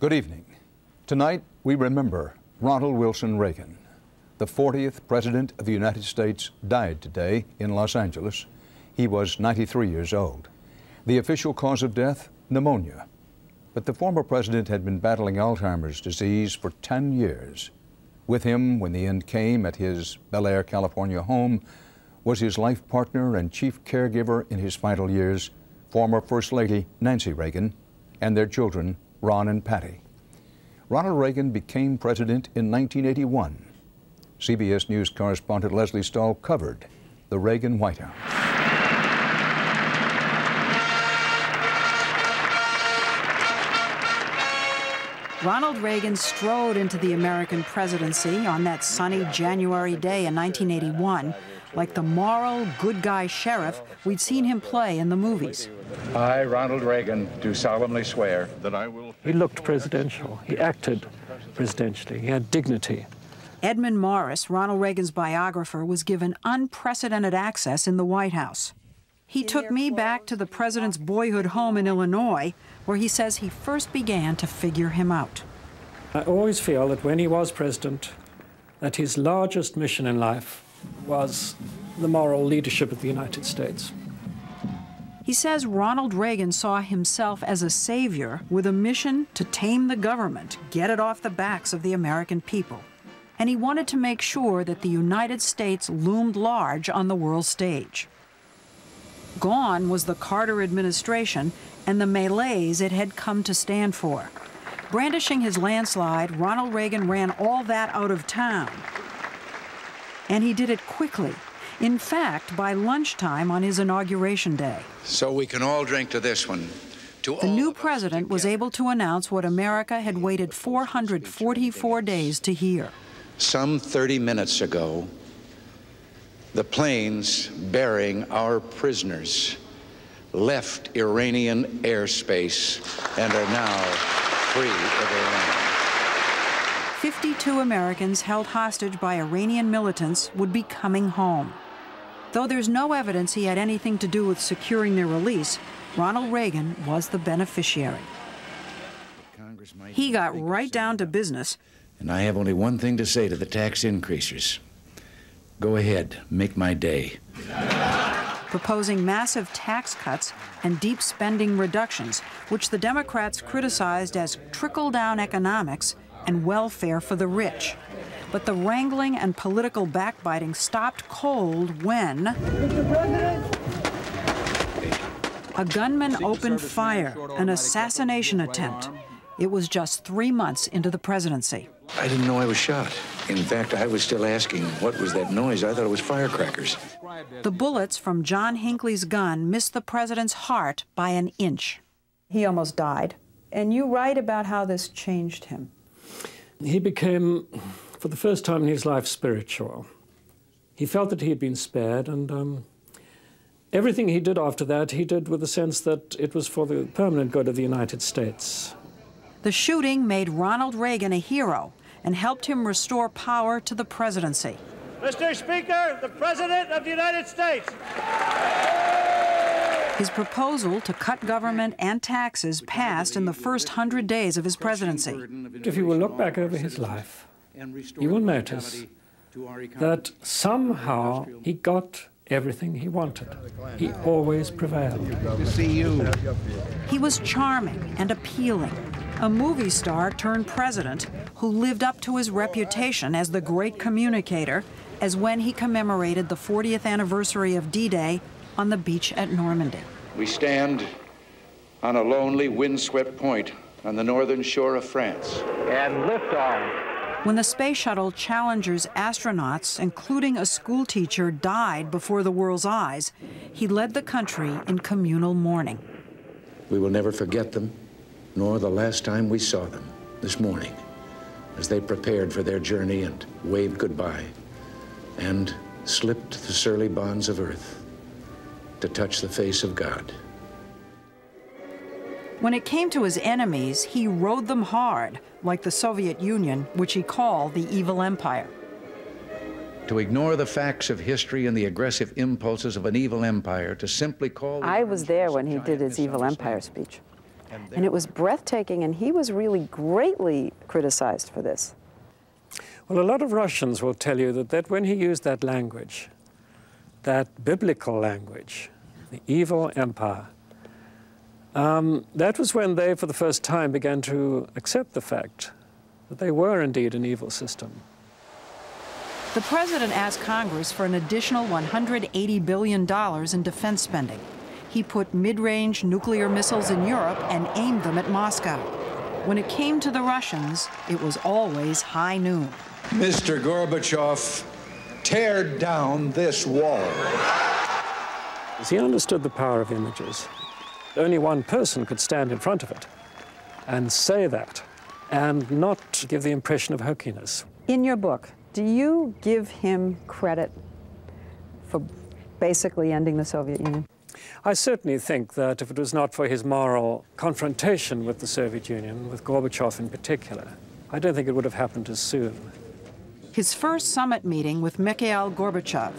Good evening. Tonight, we remember Ronald Wilson Reagan. The 40th President of the United States died today in Los Angeles. He was 93 years old. The official cause of death, pneumonia. But the former president had been battling Alzheimer's disease for 10 years. With him, when the end came at his Bel Air, California home, was his life partner and chief caregiver in his final years, former First Lady Nancy Reagan, and their children, Ron and Patti. Ronald Reagan became president in 1981. CBS News correspondent Lesley Stahl covered the Reagan White House. Ronald Reagan strode into the American presidency on that sunny January day in 1981 like the moral, good guy sheriff we'd seen him play in the movies. I, Ronald Reagan, do solemnly swear that I will. He looked presidential. He acted presidentially. He had dignity. Edmund Morris, Ronald Reagan's biographer, was given unprecedented access in the White House. He took me back to the president's boyhood home in Illinois, where he says he first began to figure him out. I always feel that when he was president, that his largest mission in life was the moral leadership of the United States. He says Ronald Reagan saw himself as a savior with a mission to tame the government, get it off the backs of the American people. And he wanted to make sure that the United States loomed large on the world stage. Gone was the Carter administration and the malaise it had come to stand for. Brandishing his landslide, Ronald Reagan ran all that out of town. And he did it quickly. In fact, by lunchtime on his inauguration day. So we can all drink to this one. To the new president was able to announce what America had waited 444 days to hear. Some 30 minutes ago, the planes bearing our prisoners left Iranian airspace and are now free of Iran. 52 Americans held hostage by Iranian militants would be coming home. Though there's no evidence he had anything to do with securing their release, Ronald Reagan was the beneficiary. He got right down to business. And I have only one thing to say to the tax increasers. Go ahead, make my day. Proposing massive tax cuts and deep spending reductions, which the Democrats criticized as trickle down economics and welfare for the rich. But the wrangling and political backbiting stopped cold when a gunman opened fire, an assassination attempt. It was just three months into the presidency. I didn't know I was shot. In fact, I was still asking, what was that noise? I thought it was firecrackers. The bullets from John Hinckley's gun missed the president's heart by an inch. He almost died. And you write about how this changed him. He became, for the first time in his life, spiritual. He felt that he had been spared, and um, everything he did after that, he did with the sense that it was for the permanent good of the United States. The shooting made Ronald Reagan a hero and helped him restore power to the presidency. Mr. Speaker, the President of the United States. His proposal to cut government and taxes passed in the first hundred days of his presidency. If you will look back over his life, you will notice that somehow he got everything he wanted. He always prevailed. To see you. He was charming and appealing, a movie star turned president who lived up to his reputation as the great communicator as when he commemorated the 40th anniversary of D-Day on the beach at Normandy. We stand on a lonely, windswept point on the northern shore of France. And liftoff. When the space shuttle Challenger's astronauts, including a schoolteacher, died before the world's eyes, he led the country in communal mourning. We will never forget them, nor the last time we saw them this morning as they prepared for their journey and waved goodbye and slipped the surly bonds of earth to touch the face of God. When it came to his enemies, he rode them hard, like the Soviet Union, which he called the evil empire. To ignore the facts of history and the aggressive impulses of an evil empire, to simply call. I was there when he did his evil empire speech. And it was breathtaking, and he was really greatly criticized for this. Well, a lot of Russians will tell you that, that when he used that language, that biblical language, the evil empire, um, that was when they, for the first time, began to accept the fact that they were indeed an evil system. The president asked Congress for an additional $180 billion in defense spending. He put mid-range nuclear missiles in Europe and aimed them at Moscow. When it came to the Russians, it was always high noon. Mr. Gorbachev, tear down this wall. He understood the power of images. Only one person could stand in front of it and say that and not give the impression of hokiness. In your book, do you give him credit for basically ending the Soviet Union? I certainly think that if it was not for his moral confrontation with the Soviet Union, with Gorbachev in particular, I don't think it would have happened as soon. His first summit meeting with Mikhail Gorbachev,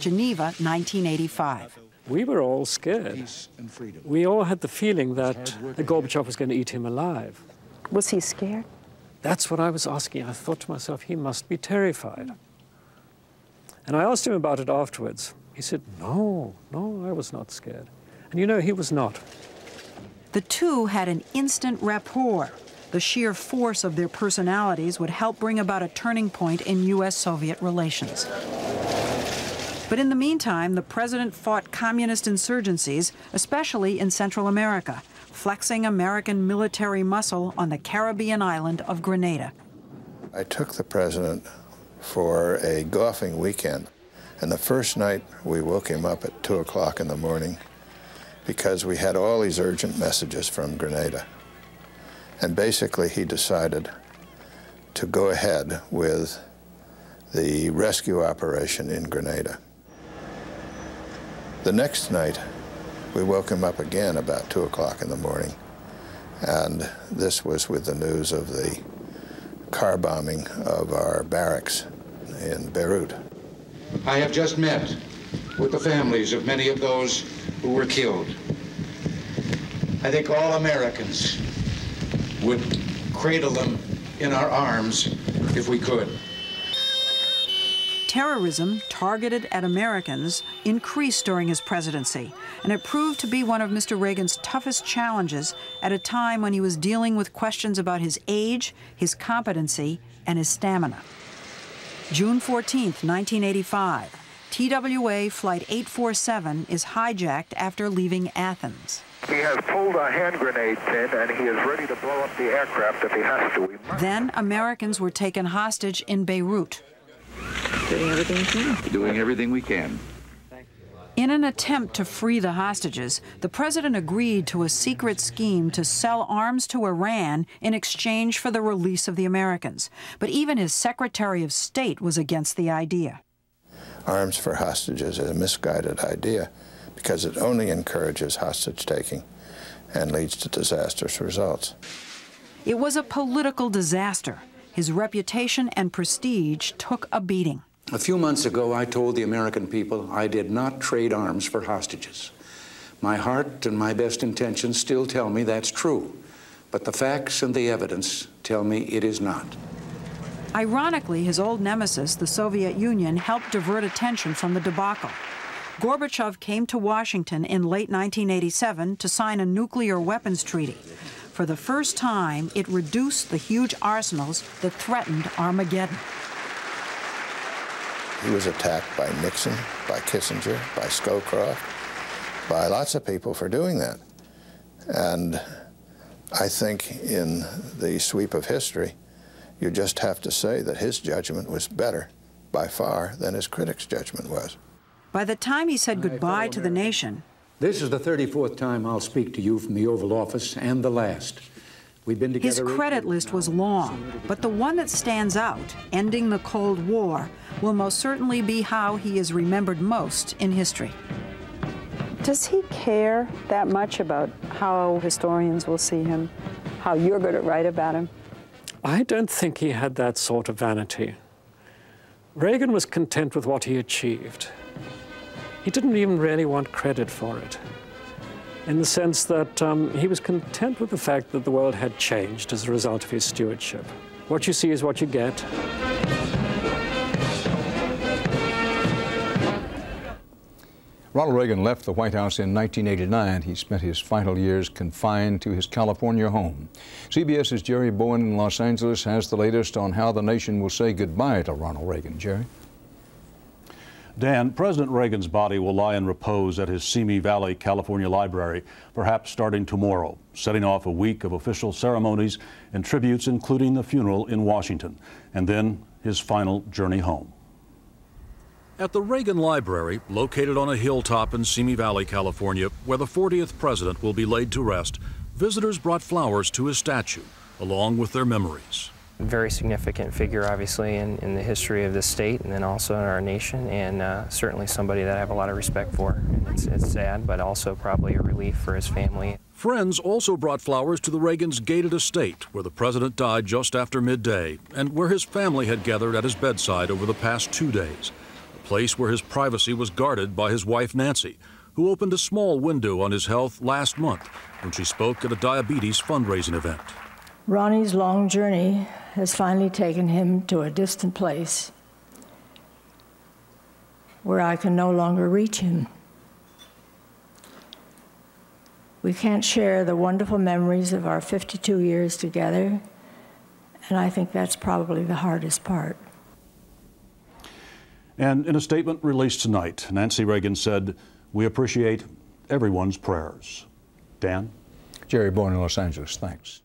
Geneva, 1985. We were all scared. We all had the feeling that Gorbachev was going to eat him alive. Was he scared? That's what I was asking. I thought to myself, he must be terrified. And I asked him about it afterwards. He said, No, no, I was not scared. And you know, he was not. The two had an instant rapport. The sheer force of their personalities would help bring about a turning point in U.S. Soviet relations. But in the meantime, the president fought communist insurgencies, especially in Central America, flexing American military muscle on the Caribbean island of Grenada. I took the president for a golfing weekend. And the first night, we woke him up at 2 o'clock in the morning because we had all these urgent messages from Grenada. And basically, he decided to go ahead with the rescue operation in Grenada. The next night, we woke him up again about 2 o'clock in the morning. And this was with the news of the car bombing of our barracks in Beirut. I have just met with the families of many of those who were killed. I think all Americans would cradle them in our arms if we could. Terrorism targeted at Americans increased during his presidency, and it proved to be one of Mr. Reagan's toughest challenges at a time when he was dealing with questions about his age, his competency, and his stamina. June 14, 1985, TWA Flight 847 is hijacked after leaving Athens. He has pulled a hand grenade pin and he is ready to blow up the aircraft if he has to. Then Americans were taken hostage in Beirut. Doing everything we can. Doing everything we can. In an attempt to free the hostages, the president agreed to a secret scheme to sell arms to Iran in exchange for the release of the Americans. But even his Secretary of State was against the idea. Arms for hostages is a misguided idea because it only encourages hostage taking and leads to disastrous results. It was a political disaster. His reputation and prestige took a beating. A few months ago, I told the American people I did not trade arms for hostages. My heart and my best intentions still tell me that's true, but the facts and the evidence tell me it is not. Ironically, his old nemesis, the Soviet Union, helped divert attention from the debacle. Gorbachev came to Washington in late 1987 to sign a nuclear weapons treaty. For the first time, it reduced the huge arsenals that threatened Armageddon. He was attacked by Nixon, by Kissinger, by Scowcroft, by lots of people for doing that. And I think in the sweep of history, you just have to say that his judgment was better by far than his critics' judgment was. By the time he said goodbye to the nation, This is the 34th time I'll speak to you from the Oval Office and the last. We've been together. his credit list was long, but the one that stands out, ending the Cold War, will most certainly be how he is remembered most in history. Does he care that much about how historians will see him, how you're going to write about him? I don't think he had that sort of vanity. Reagan was content with what he achieved. He didn't even really want credit for it. in the sense that um, he was content with the fact that the world had changed as a result of his stewardship. What you see is what you get. Ronald Reagan left the White House in 1989. He spent his final years confined to his California home. CBS's Jerry Bowen in Los Angeles has the latest on how the nation will say goodbye to Ronald Reagan. Jerry? Dan, President Reagan's body will lie in repose at his Simi Valley, California library, perhaps starting tomorrow, setting off a week of official ceremonies and tributes, including the funeral in Washington, and then his final journey home. At the Reagan Library, located on a hilltop in Simi Valley, California, where the 40th president will be laid to rest, visitors brought flowers to his statue, along with their memories very significant figure, obviously, in, in the history of the state and then also in our nation, and uh, certainly somebody that I have a lot of respect for. It's, it's, sad, but also probably a relief for his family. Friends also brought flowers to the Reagan's gated estate, where the president died just after midday, and where his family had gathered at his bedside over the past two days, a place where his privacy was guarded by his wife, Nancy, who opened a small window on his health last month when she spoke at a diabetes fundraising event. Ronnie's long journey has finally taken him to a distant place where I can no longer reach him. We can't share the wonderful memories of our 52 years together, and I think that's probably the hardest part. And in a statement released tonight, Nancy Reagan said, We appreciate everyone's prayers. Dan? Jerry Bowen in Los Angeles, thanks.